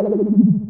हल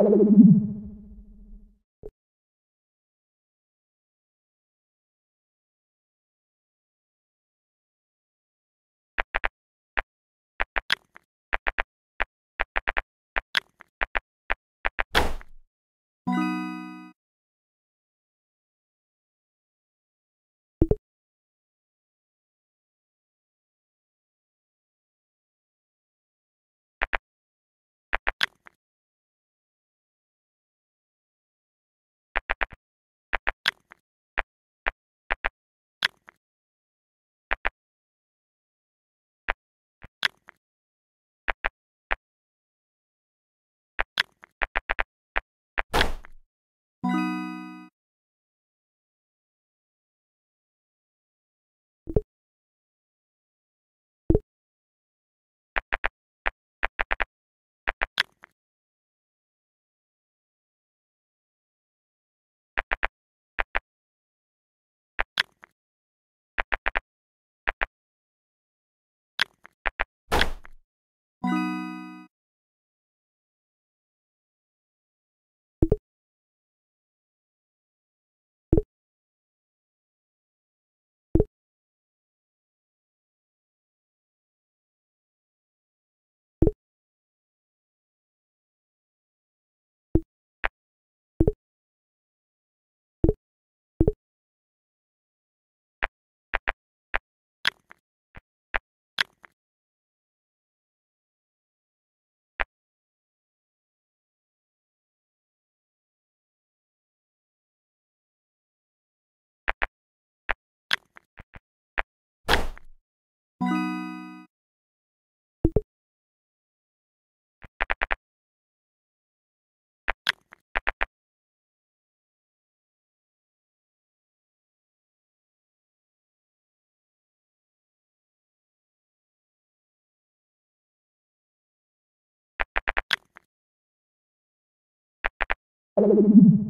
हाँ Gracias.